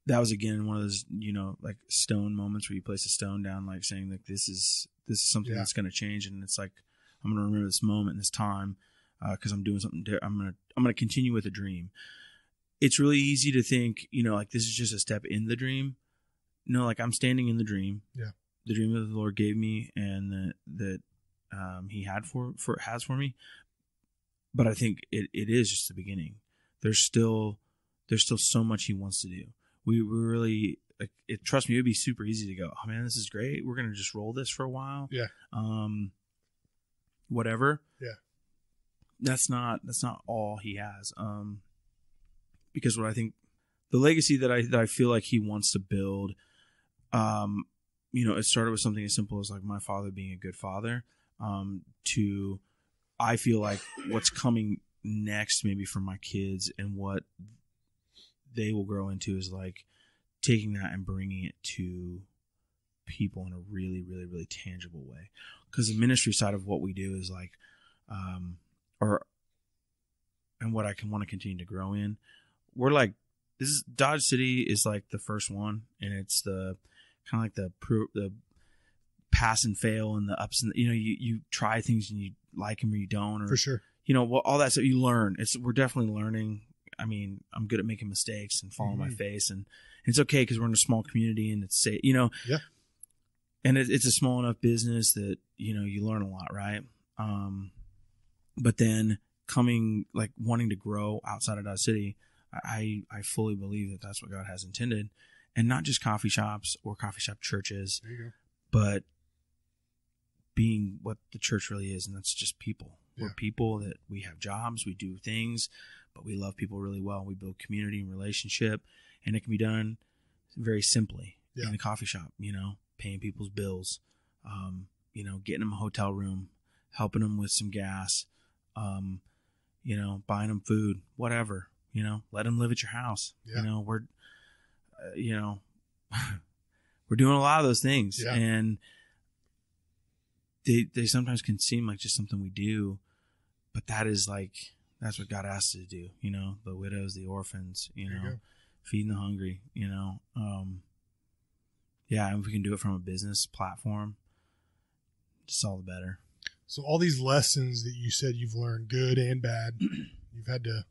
[SPEAKER 3] that was again one of those you know like stone moments where you place a stone down, like saying like this is this is something
[SPEAKER 2] Yeah.
[SPEAKER 3] that's going to change, and it's like I'm going to remember this moment, this time, because I'm doing something. Di- I'm gonna I'm gonna continue with a dream. It's really easy to think, you know, like this is just a step in the dream. No, like I'm standing in the dream.
[SPEAKER 2] Yeah.
[SPEAKER 3] The dream that the Lord gave me and that that um, He had for for has for me. But I think it, it is just the beginning. There's still there's still so much He wants to do. We we really like it. Trust me, it would be super easy to go. Oh man, this is great. We're gonna just roll this for a while.
[SPEAKER 2] Yeah.
[SPEAKER 3] Um. Whatever.
[SPEAKER 2] Yeah.
[SPEAKER 3] That's not that's not all He has. Um. Because what I think the legacy that I that I feel like he wants to build, um, you know, it started with something as simple as like my father being a good father, um, to I feel like what's coming next maybe for my kids and what they will grow into is like taking that and bringing it to people in a really really really tangible way. Because the ministry side of what we do is like um or and what i can want to continue to grow in we're like this is dodge city is like the first one and it's the kind of like the pro, the pass and fail and the ups and you know you you try things and you like them or you don't or
[SPEAKER 2] for sure.
[SPEAKER 3] you know well, all that stuff you learn. It's we're definitely learning. I mean i'm good at making mistakes and falling on my face and it's okay because we're in a small community and it's safe you know?
[SPEAKER 2] Yeah.
[SPEAKER 3] and it, it's a small enough business that you know you learn a lot right? Um but then coming like wanting to grow outside of Dodge City i i fully believe that that's what god has intended and not just coffee shops or coffee shop churches
[SPEAKER 2] There you go.
[SPEAKER 3] but being what the church really is, and that's just people. We're people that we have jobs, we do things, but we love people really well. We build community and relationship, and it can be done very simply
[SPEAKER 2] Yeah.
[SPEAKER 3] in a coffee shop. You know, paying people's bills, um, you know, getting them a hotel room, helping them with some gas, um, you know, buying them food, whatever. You know, let them live at your house.
[SPEAKER 2] Yeah.
[SPEAKER 3] You know, we're, uh, you know, we're doing a lot of those things,
[SPEAKER 2] Yeah.
[SPEAKER 3] and they they sometimes can seem like just something we do, but that is like that's what God asked us to do. You know, the widows, the orphans. You
[SPEAKER 2] There
[SPEAKER 3] know,
[SPEAKER 2] go.
[SPEAKER 3] feeding the hungry. You know, um, yeah, and if we can do it from a business platform, just all the better.
[SPEAKER 2] So all these lessons that you said you've learned, good and bad, you've had to,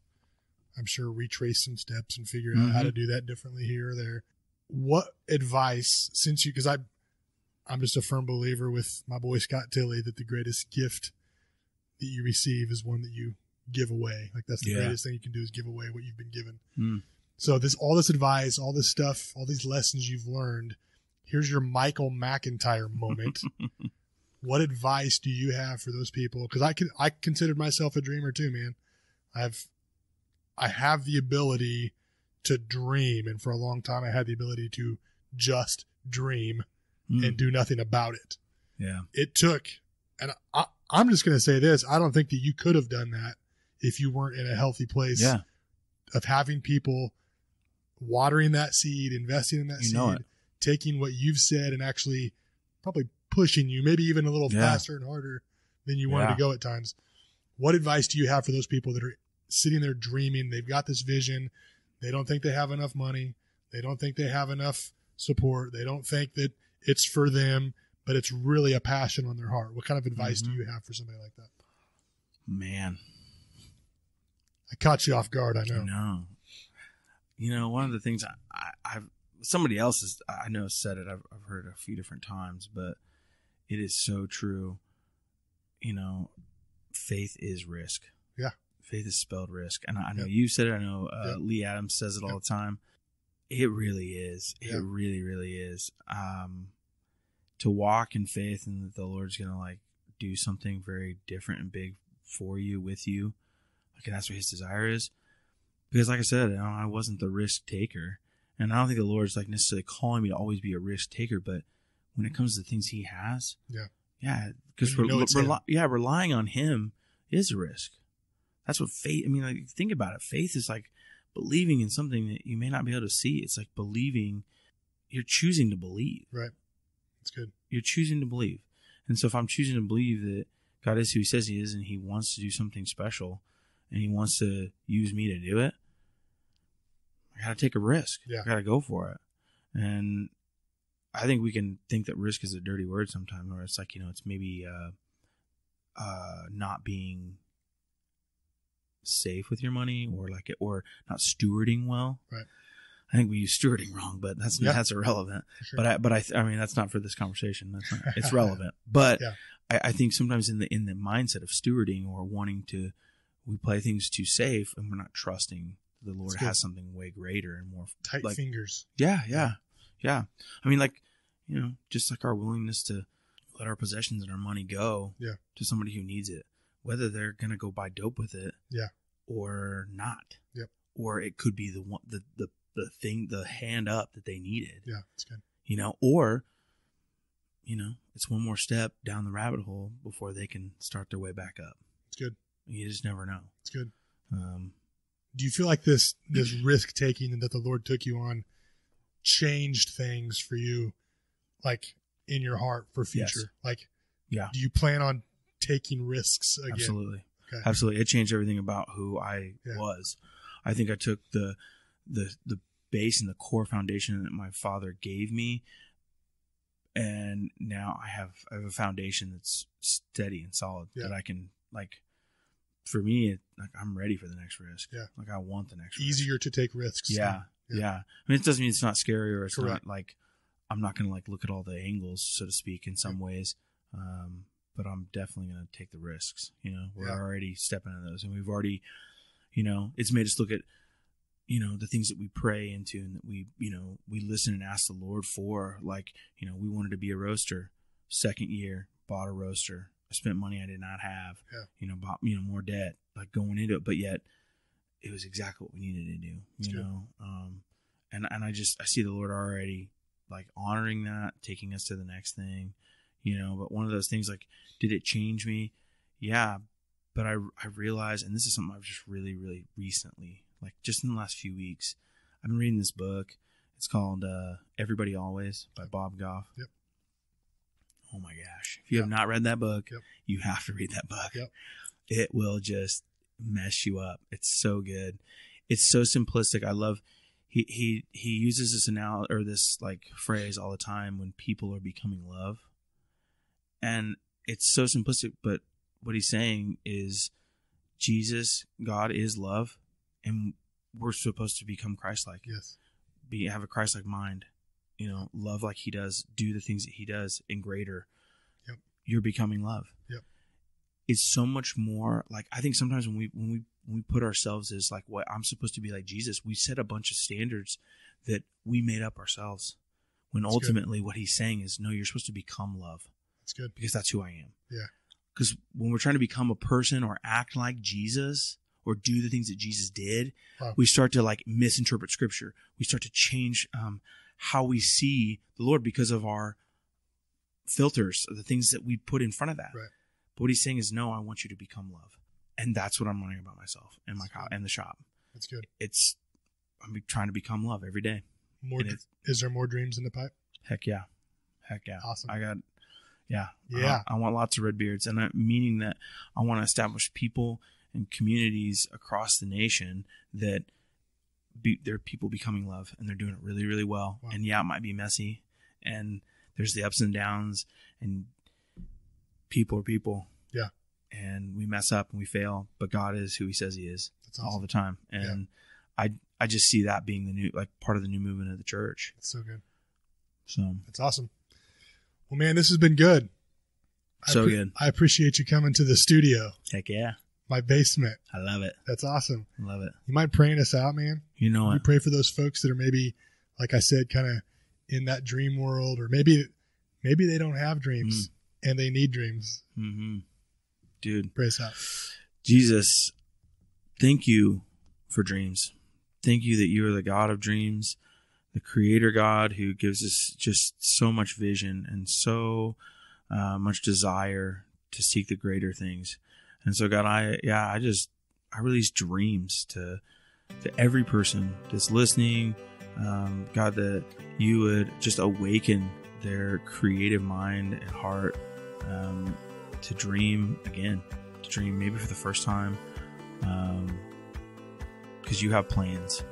[SPEAKER 2] I'm sure, retrace some steps and figure out how to do that differently here or there. What advice, since you, because I, I'm just a firm believer with my boy Scott Tilley that the greatest gift that you receive is one that you give away. Like that's the
[SPEAKER 3] Yeah.
[SPEAKER 2] greatest thing you can do is give away what you've been given.
[SPEAKER 3] Mm.
[SPEAKER 2] So this, all this advice, all this stuff, all these lessons you've learned. Here's your Michael McIntyre moment what advice do you have for those people because i can i considered myself a dreamer too man i've i have the ability to dream and for a long time i had the ability to just dream
[SPEAKER 3] Mm.
[SPEAKER 2] and do nothing about it
[SPEAKER 3] yeah,
[SPEAKER 2] it took and I, i'm just going to say this i don't think that you could have done that if you weren't in a healthy place
[SPEAKER 3] yeah,
[SPEAKER 2] of having people watering that seed, investing in that
[SPEAKER 3] You
[SPEAKER 2] seed, taking what you've said and actually probably pushing you, maybe even a little
[SPEAKER 3] Yeah.
[SPEAKER 2] faster and harder than you wanted
[SPEAKER 3] Yeah.
[SPEAKER 2] to go at times. What advice do you have for those people that are sitting there dreaming? They've got this vision. They don't think they have enough money. They don't think they have enough support. They don't think that it's for them, but it's really a passion on their heart. What kind of advice
[SPEAKER 3] Mhm.
[SPEAKER 2] do you have for somebody like that?
[SPEAKER 3] man.
[SPEAKER 2] I caught you off guard. I know.
[SPEAKER 3] No. You know, one of the things I, I, I've somebody else has I know said it. I've, I've heard a few different times, but it is so true. You know, faith is risk.
[SPEAKER 2] Yeah.
[SPEAKER 3] Faith is spelled risk, and I, know
[SPEAKER 2] Yep.
[SPEAKER 3] you said it. I know uh,
[SPEAKER 2] Yep.
[SPEAKER 3] Lee Adams says it all
[SPEAKER 2] Yep.
[SPEAKER 3] the time. It really is. It really, really is. Um, to walk in faith and that the Lord's gonna like do something very different and big for you, with you. Like that's what His desire is because like I said, I wasn't the risk taker, and I don't think the Lord's like necessarily calling me to always be a risk taker. But when it comes to the things He has,
[SPEAKER 2] Yeah.
[SPEAKER 3] yeah, because we're, we're, yeah, relying on Him is a risk. That's what faith. I mean, like think about it. Faith is like believing in something that you may not be able to see. It's like believing. You're choosing to believe.
[SPEAKER 2] Right. That's good.
[SPEAKER 3] You're choosing to believe. And so if I'm choosing to believe that God is who He says He is, and He wants to do something special, and He wants to use me to do it, I got to take a risk.
[SPEAKER 2] Yeah.
[SPEAKER 3] I got to go for it. And I think we can think that risk is a dirty word sometimes, or it's like you know, it's maybe uh, uh, not being safe with your money, or like it, or not stewarding well.
[SPEAKER 2] Right.
[SPEAKER 3] I think we use stewarding wrong, but that's
[SPEAKER 2] Yeah.
[SPEAKER 3] that's irrelevant.
[SPEAKER 2] Sure.
[SPEAKER 3] But I, but I, I mean, that's not for this conversation. That's not, it's relevant. But
[SPEAKER 2] Yeah.
[SPEAKER 3] I, I think sometimes in the in the mindset of stewarding or wanting to, we play things too safe, and we're not trusting the Lord has something way greater and more.
[SPEAKER 2] Tight
[SPEAKER 3] like-
[SPEAKER 2] fingers.
[SPEAKER 3] Yeah, yeah, yeah. I mean, like you know, just like our willingness to let our possessions and our money go
[SPEAKER 2] Yeah.
[SPEAKER 3] to somebody who needs it, whether they're gonna go buy dope with it,
[SPEAKER 2] Yeah.
[SPEAKER 3] or not.
[SPEAKER 2] Yep.
[SPEAKER 3] Or it could be the one the the the thing the hand up that they needed
[SPEAKER 2] Yeah, it's good.
[SPEAKER 3] you know, or you know, it's one more step down the rabbit hole before they can start their way back up.
[SPEAKER 2] It's good.
[SPEAKER 3] You just never know.
[SPEAKER 2] It's good.
[SPEAKER 3] Um,
[SPEAKER 2] Do you feel like this this risk taking that the Lord took you on changed things for you, like in your heart for
[SPEAKER 3] Yes.
[SPEAKER 2] future? Like,
[SPEAKER 3] yeah,
[SPEAKER 2] do you plan on taking risks again?
[SPEAKER 3] absolutely,
[SPEAKER 2] Okay.
[SPEAKER 3] absolutely. It changed everything about who I
[SPEAKER 2] Yeah.
[SPEAKER 3] was. I think I took the the the base and the core foundation that my father gave me, and now I have I have a foundation that's steady and solid
[SPEAKER 2] Yeah.
[SPEAKER 3] that I can like. For me, it, like I'm ready for the next risk.
[SPEAKER 2] Yeah.
[SPEAKER 3] like I want the next risk.
[SPEAKER 2] Easier to take risks.
[SPEAKER 3] Yeah,
[SPEAKER 2] Yeah.
[SPEAKER 3] yeah. I mean, it doesn't mean it's not scary or it's
[SPEAKER 2] Correct.
[SPEAKER 3] not like I'm not gonna like look at all the angles, so to speak, in some ways. Um, but I'm definitely gonna take the risks. You know, we're
[SPEAKER 2] Yeah.
[SPEAKER 3] already stepping into those, and we've already, you know, it's made us look at, you know, the things that we pray into and that we, you know, we listen and ask the Lord for. Like, you know, we wanted to be a roaster. Second year, bought a roaster. I spent money I did not have.
[SPEAKER 2] Yeah.
[SPEAKER 3] You know, bought you know more debt, like going into it, but yet it was exactly what we needed to do.
[SPEAKER 2] That's
[SPEAKER 3] you
[SPEAKER 2] good.
[SPEAKER 3] know, um, and and I just I see the Lord already like honoring that, taking us to the next thing. You know, but one of those things like, did it change me? Yeah, but I I realized, and this is something I've just really really recently, like just in the last few weeks, I've been reading this book. It's called uh, Everybody Always by Bob Goff.
[SPEAKER 2] Yep.
[SPEAKER 3] Oh my gosh! If you have not read that book,
[SPEAKER 2] Yep.
[SPEAKER 3] you have to read that book.
[SPEAKER 2] Yep.
[SPEAKER 3] It will just mess you up. It's so good. It's so simplistic. I love. He he he uses this anal or this like phrase all the time when people are becoming love, and it's so simplistic. But what he's saying is, Jesus, God is love, and we're supposed to become Christ-like
[SPEAKER 2] Yes.
[SPEAKER 3] be have a Christ like mind, you know, love like he does, do the things that he does in greater.
[SPEAKER 2] Yep.
[SPEAKER 3] You're becoming love.
[SPEAKER 2] Yep.
[SPEAKER 3] It's so much more like I think sometimes when we when we when we put ourselves as like what I'm supposed to be like Jesus, we set a bunch of standards that we made up ourselves. When
[SPEAKER 2] That's good.
[SPEAKER 3] ultimately what he's saying is no, you're supposed to become love
[SPEAKER 2] Good.
[SPEAKER 3] because that's who I am.
[SPEAKER 2] Yeah.
[SPEAKER 3] Because when we're trying to become a person or act like Jesus or do the things that Jesus did,
[SPEAKER 2] Wow.
[SPEAKER 3] we start to like misinterpret scripture. We start to change um, how we see the Lord because of our filters, the things that we put in front of that.
[SPEAKER 2] Right.
[SPEAKER 3] But what he's saying is, no, I want you to become love. And that's what I'm learning about myself and my co- and the shop.
[SPEAKER 2] That's good.
[SPEAKER 3] It's I'm trying to become love every day.
[SPEAKER 2] More. Is there more dreams in the pipe?
[SPEAKER 3] Heck yeah. Heck yeah.
[SPEAKER 2] Awesome.
[SPEAKER 3] I got, yeah.
[SPEAKER 2] Yeah.
[SPEAKER 3] I, I want lots of red beards. And I, meaning that I want to establish people and communities across the nation that be, they're people becoming love and they're doing it really, really well.
[SPEAKER 2] Wow.
[SPEAKER 3] And yeah, it might be messy and there's the ups and downs and people are people.
[SPEAKER 2] Yeah.
[SPEAKER 3] And we mess up and we fail, but God is who he says he is
[SPEAKER 2] That's
[SPEAKER 3] all the time. And I, I just see that being the new, like part of the new movement of the church.
[SPEAKER 2] It's so good.
[SPEAKER 3] So
[SPEAKER 2] it's awesome. Well, man, this has been good. I
[SPEAKER 3] So good.
[SPEAKER 2] I appreciate you coming to the studio,
[SPEAKER 3] heck yeah.
[SPEAKER 2] my basement.
[SPEAKER 3] I love it.
[SPEAKER 2] That's awesome.
[SPEAKER 3] I love it.
[SPEAKER 2] You mind praying us out, man?
[SPEAKER 3] You know
[SPEAKER 2] We pray for those folks that are maybe, like I said, kind of in that dream world, or maybe maybe they don't have dreams and they need dreams.
[SPEAKER 3] Mm-hmm. Dude,
[SPEAKER 2] Pray us out.
[SPEAKER 3] Jesus, thank you for dreams. Thank you that you are the God of dreams, the creator God who gives us just so much vision and so uh, much desire to seek the greater things. And so, God, I, yeah, I just, I release dreams to, to every person that's listening. Um, God, that you would just awaken their creative mind and heart um, to dream again, to dream maybe for the first time, because you have plans.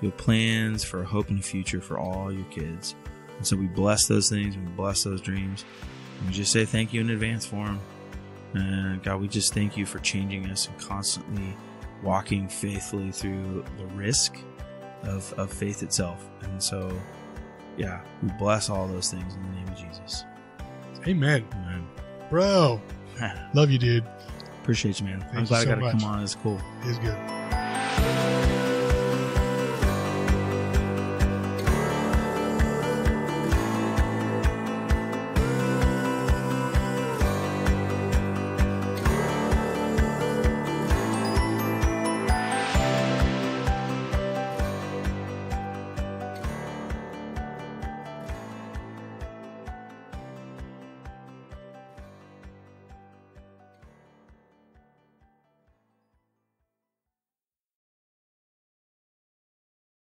[SPEAKER 3] You have plans for a hope and a future for all your kids. And so we bless those things, we bless those dreams. And we just say thank you in advance for them. And God, we just thank you for changing us and constantly walking faithfully through the risk of, of faith itself. And so, yeah, we bless all those things in the name of Jesus.
[SPEAKER 2] Amen.
[SPEAKER 3] Amen.
[SPEAKER 2] Bro, love you, dude.
[SPEAKER 3] Appreciate you, man.
[SPEAKER 2] Thank
[SPEAKER 3] I'm glad
[SPEAKER 2] so
[SPEAKER 3] I got to come on. It's cool.
[SPEAKER 2] It's good.